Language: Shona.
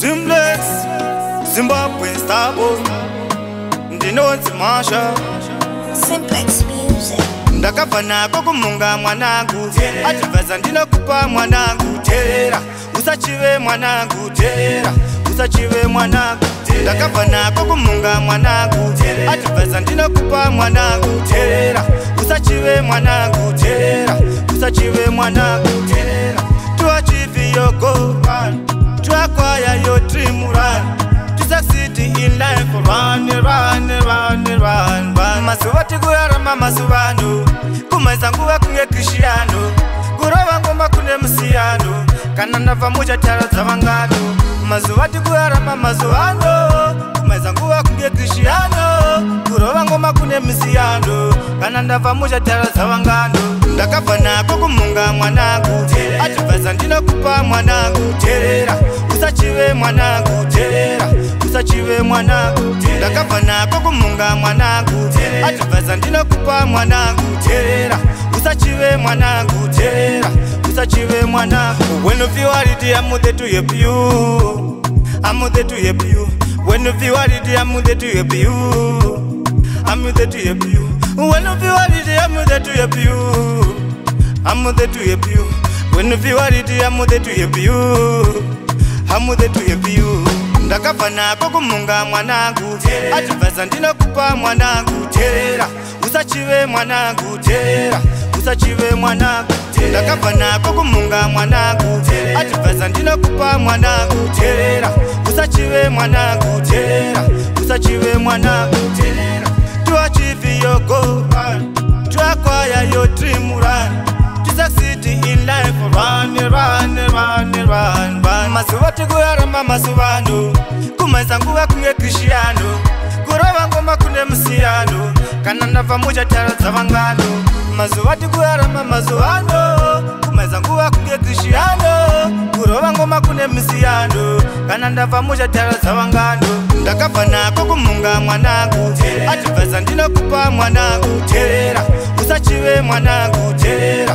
Simplex Zimbabwe Stabo Ndinonzi Masha Simplex Music Ndakabva nako kumunga mwanangu achibvaza ndinokupa mwanangu teera usachive mwanangu teera usachive mwanangu ndakabva nako kumunga mwanangu achibvaza ndinokupa mwanangu teera usachive mwanangu teera usachive mwanangu teera tuachivi yogo ya yotimurani tisasiti inlife mazuva tikurarama mazuvano kumhaisa nguva kunge kishiyano kurova ngoma kune musiyano kana ndabva muchatara dzavangano mazuva tikurarama mazuvano kumhaisa nguva kunge kishiyano kurova ngoma kune musiyano kana ndabva muchatara dzavangano ndakabva nako kumhunga mwanangu achibvaisa ndinokupa mwanangu teera usachive mwanangu tera usachive mwanangu ndakabva nako kumunga mwanangu achibvaza ndinokupa mwanangu tera usachive mwanangu tera usachive mwanangu when you feel it i'm with you to help you i'm with you to help you when you feel it i'm with you to help you i'm with you to help you when you feel it i'm with you to help you i'm with you to help you when you feel it i'm with you to help you hamudetu epiyu ndakabva nako kumhunga mwanangu achibva zandinokupa mwanangu teera usachive mwanangu teera usachive mwanangu ndakabva nako kumhunga mwanangu achibva zandinokupa mwanangu teera usachive mwanangu teera usachive mwanangu teera mazuva tikuyaramba mazuva ano kumhaisa nguva kunge krishiyano kurova ngoma kune musiyano kana ndabva muchatara dzavangano mazuva tikuyaramba mazuva ano kumhaisa nguva kunge krishiyano kurova ngoma kune musiyano kana ndabva muchatara dzavangano ndakabva nako kumhunga mwanangu achibvasa ndinokupa mwanangu teera usachive mwanangu teera